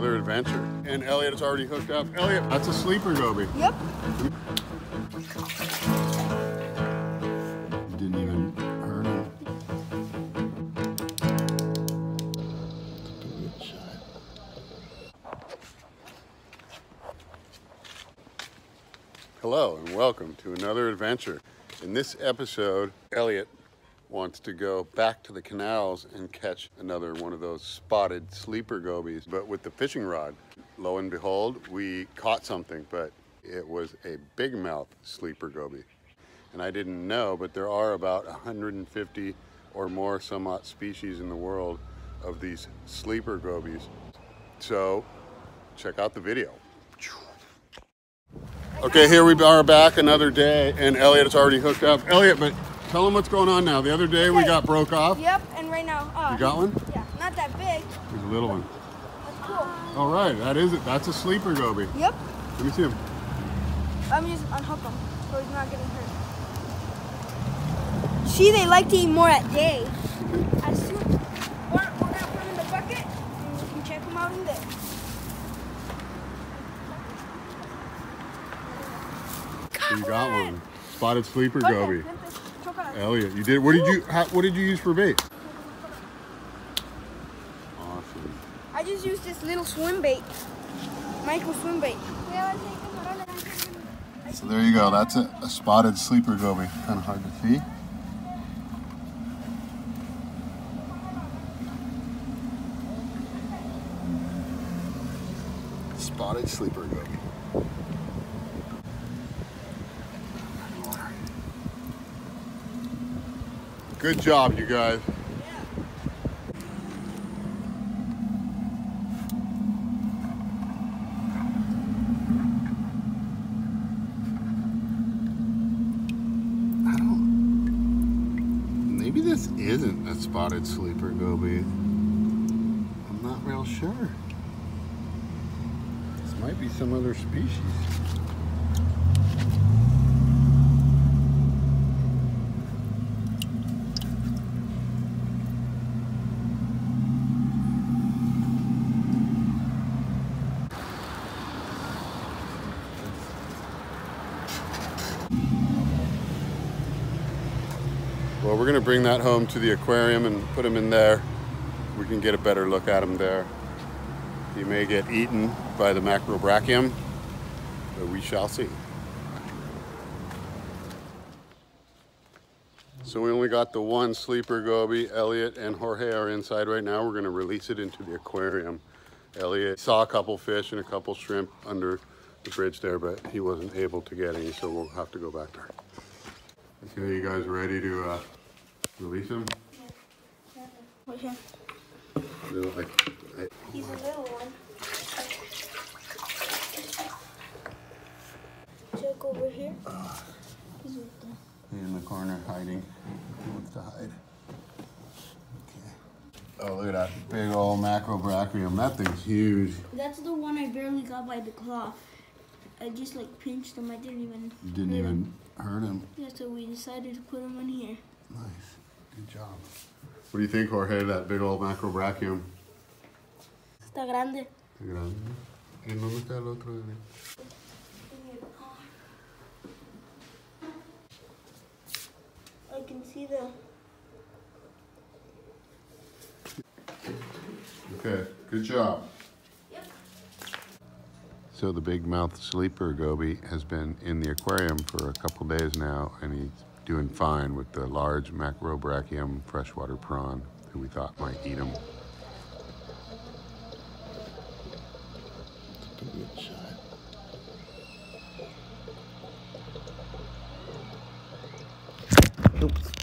another adventure. And Eliot is already hooked up. Eliot, that's a sleeper goby. Yep. Didn't even hurt him. Good shot. Hello and welcome to another adventure. In this episode, Eliot wants to go back to the canals and catch another one of those spotted sleeper gobies, but with the fishing rod. Lo and behold, we caught something, but it was a big mouth sleeper goby. And I didn't know, but there are about 150 or more some somewhat species in the world of these sleeper gobies. So check out the video. Okay, here we are back another day, and Eliot is already hooked up. Eliot, but tell him what's going on now. The other day we got broke off. Yep. And right now, uh, You got one? Yeah. Not that big. There's a little one. That's cool. All right, that is it. That's a sleeper goby. Yep. Let me see him. Let me just unhook him so he's not getting hurt. See, they like to eat more at day. As soon, we're, we're gonna put him in the bucket and we can check him out in there. You got one. Spotted sleeper Okay, goby. Get this. Choke on it. Eliot, you did. What did you? How, what did you use for bait? Awesome. I just used this little swim bait, micro swim bait. So there you go. That's a, a spotted sleeper goby. Kind of hard to see. Spotted sleeper goby. Good job, you guys. I don't. Maybe this isn't a spotted sleeper goby. I'm not real sure. This might be some other species. Well, we're gonna bring that home to the aquarium and put him in there. We can get a better look at him there. He may get eaten by the macrobrachium, but we shall see. So we only got the one sleeper goby. Eliot and Jorge are inside right now. We're gonna release it into the aquarium. Eliot saw a couple fish and a couple shrimp under the bridge there, but he wasn't able to get any, so we'll have to go back there. Okay, you guys ready to uh, release him? Right here. No, I, I, He's a little one. Check over here. He's right there. he's in the corner hiding. He wants to hide. Okay. Oh, look at that big old macrobrachium. That thing's huge. That's the one I barely got by the claw. I just like pinched him. I didn't even. You didn't even him. hurt him. Yeah, so we decided to put him in here. Nice. Good job. What do you think, Jorge, that big old macrobrachium? Está grande. Qué grande. ¿Y dónde está el otro? Eh. I can see the. Okay, good job. So the big mouth sleeper goby has been in the aquarium for a couple days now, and he's doing fine with the large macrobrachium freshwater prawn, who we thought might eat him. Oops.